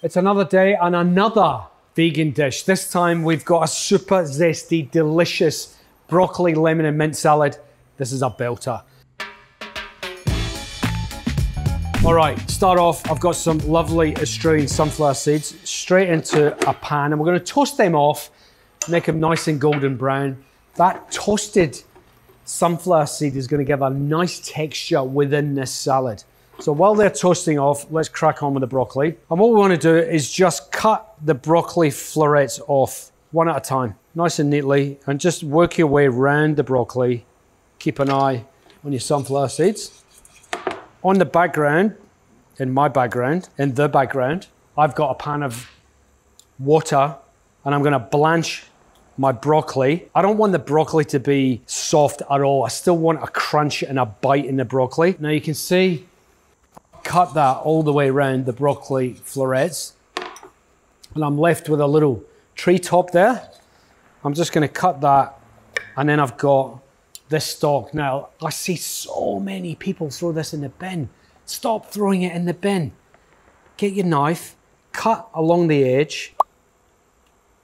It's another day and another vegan dish. This time we've got a super zesty, delicious broccoli, lemon, and mint salad. This is a belter. All right, start off, I've got some lovely Australian sunflower seeds straight into a pan and we're gonna toast them off, make them nice and golden brown. That toasted sunflower seed is gonna give a nice texture within this salad. So while they're toasting off, let's crack on with the broccoli. And what we wanna do is just cut the broccoli florets off one at a time, nice and neatly, and just work your way around the broccoli. Keep an eye on your sunflower seeds. On the background, in my background, in the background, I've got a pan of water and I'm gonna blanch my broccoli. I don't want the broccoli to be soft at all. I still want a crunch and a bite in the broccoli. Now you can see cut that all the way around the broccoli florets. And I'm left with a little tree top there. I'm just gonna cut that and then I've got this stalk. Now, I see so many people throw this in the bin. Stop throwing it in the bin. Get your knife, cut along the edge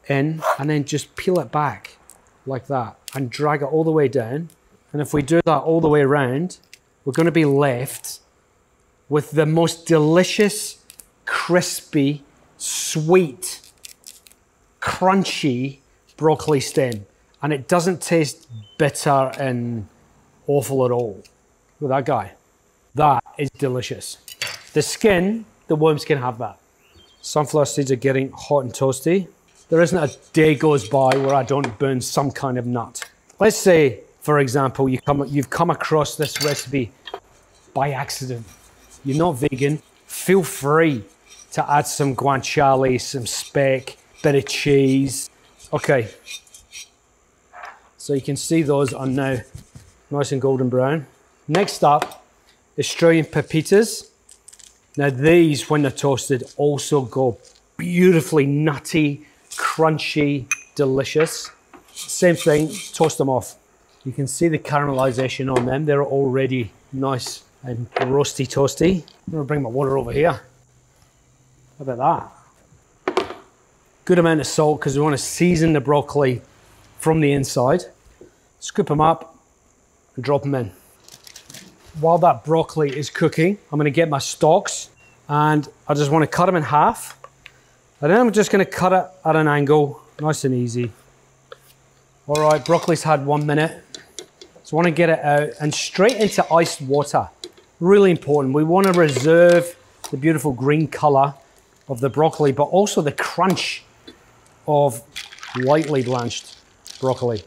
in, and then just peel it back like that and drag it all the way down. And if we do that all the way around, we're gonna be left with the most delicious, crispy, sweet, crunchy broccoli stem. And it doesn't taste bitter and awful at all with that guy. That is delicious. The skin, the worms can have that. Sunflower seeds are getting hot and toasty. There isn't a day goes by where I don't burn some kind of nut. Let's say, for example, you come, you've come across this recipe by accident you're not vegan, feel free to add some guanciale, some speck, bit of cheese. Okay. So you can see those are now nice and golden brown. Next up, Australian pepitas. Now these, when they're toasted, also go beautifully nutty, crunchy, delicious. Same thing, toast them off. You can see the caramelization on them. They're already nice and roasty toasty. I'm gonna bring my water over here. How about that? Good amount of salt because we want to season the broccoli from the inside. Scoop them up and drop them in. While that broccoli is cooking, I'm gonna get my stalks and I just want to cut them in half. And then I'm just gonna cut it at an angle, nice and easy. All right, broccoli's had one minute. So I want to get it out and straight into iced water really important. We want to reserve the beautiful green color of the broccoli, but also the crunch of lightly blanched broccoli.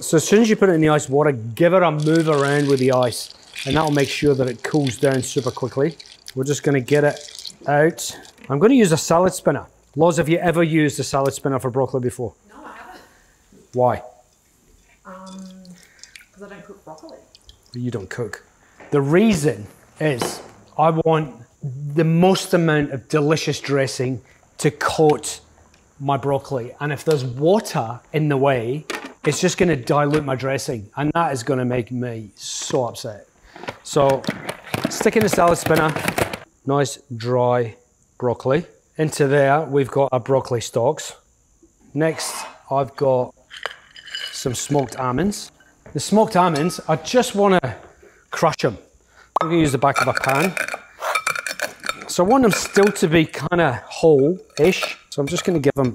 So as soon as you put it in the ice water, give it a move around with the ice, and that'll make sure that it cools down super quickly. We're just gonna get it out. I'm gonna use a salad spinner. Loz, have you ever used a salad spinner for broccoli before? No, I haven't. Why? Um, because I don't cook broccoli. You don't cook. The reason is I want the most amount of delicious dressing to coat my broccoli. And if there's water in the way, it's just gonna dilute my dressing. And that is gonna make me so upset. So stick in the salad spinner, nice dry broccoli. Into there, we've got our broccoli stalks. Next, I've got some smoked almonds. The smoked almonds, I just wanna crush them. I'm to use the back of a pan. So I want them still to be kind of whole-ish. So I'm just going to give them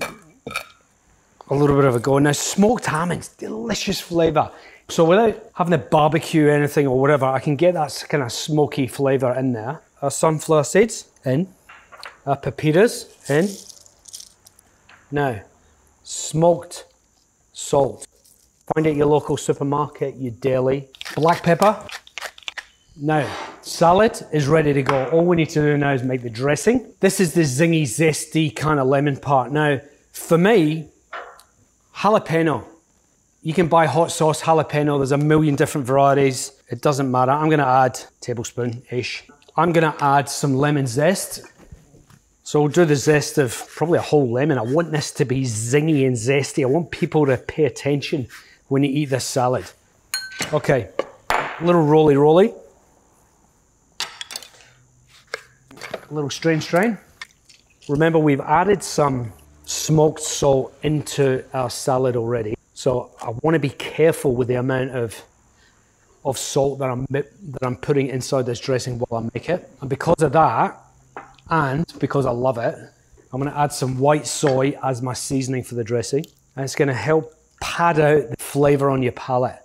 a little bit of a go. Now, smoked almonds, delicious flavour. So without having to barbecue anything or whatever, I can get that kind of smoky flavour in there. Our sunflower seeds in. Our pepitas in. Now, smoked salt. Find at your local supermarket, your deli. Black pepper, now, salad is ready to go. All we need to do now is make the dressing. This is the zingy, zesty kind of lemon part. Now, for me, jalapeno. You can buy hot sauce jalapeno. There's a million different varieties. It doesn't matter. I'm gonna add tablespoon-ish. I'm gonna add some lemon zest. So we'll do the zest of probably a whole lemon. I want this to be zingy and zesty. I want people to pay attention when you eat this salad. Okay, little roly roly. A little strain strain. Remember, we've added some smoked salt into our salad already. So I want to be careful with the amount of of salt that I'm that I'm putting inside this dressing while I make it. And because of that, and because I love it, I'm going to add some white soy as my seasoning for the dressing, and it's going to help pad out the flavor on your palate.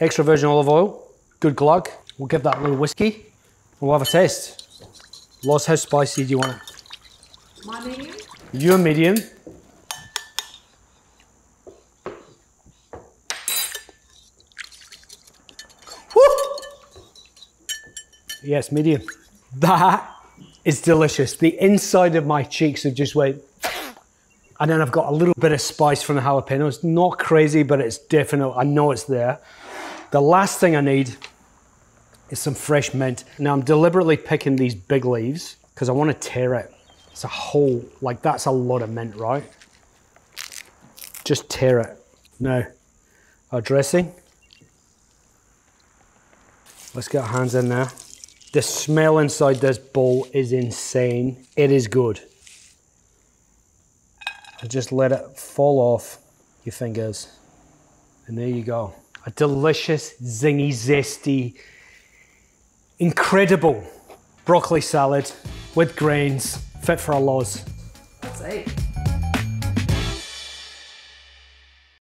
Extra virgin olive oil, good glug. We'll give that a little whiskey, we'll have a taste. Loz, how spicy do you want it? My medium. Your medium. Woo! Yes, medium. That is delicious. The inside of my cheeks have just went, and then I've got a little bit of spice from the jalapenos. Not crazy, but it's definite. I know it's there. The last thing I need is some fresh mint. Now I'm deliberately picking these big leaves because I want to tear it. It's a whole, like that's a lot of mint, right? Just tear it. Now, our dressing. Let's get our hands in there. The smell inside this bowl is insane. It is good. Just let it fall off your fingers. And there you go. A delicious, zingy, zesty, incredible broccoli salad with grains fit for a Loz. Let's eat.